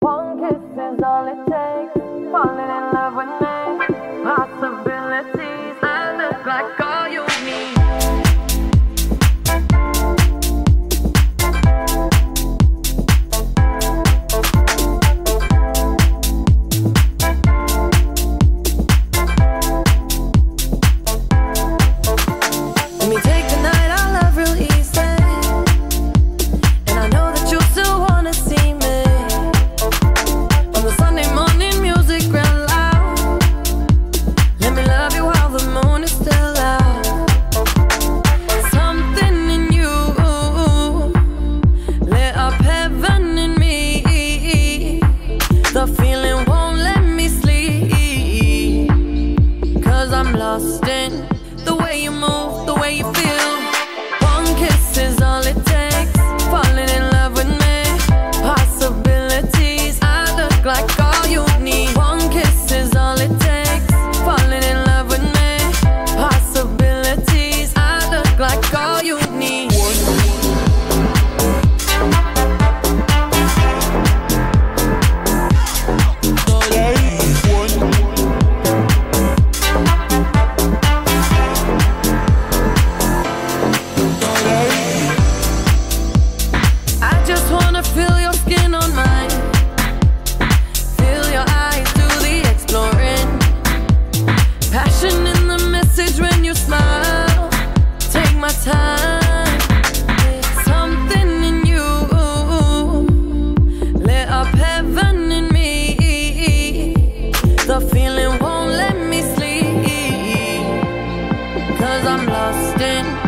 One kiss is all it takes. Falling in love with me. Possibilities that look like all you. I'm lost in the way you move, the way you feel. lost in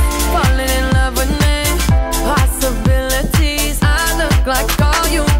falling in love with me. Possibilities, I look like all you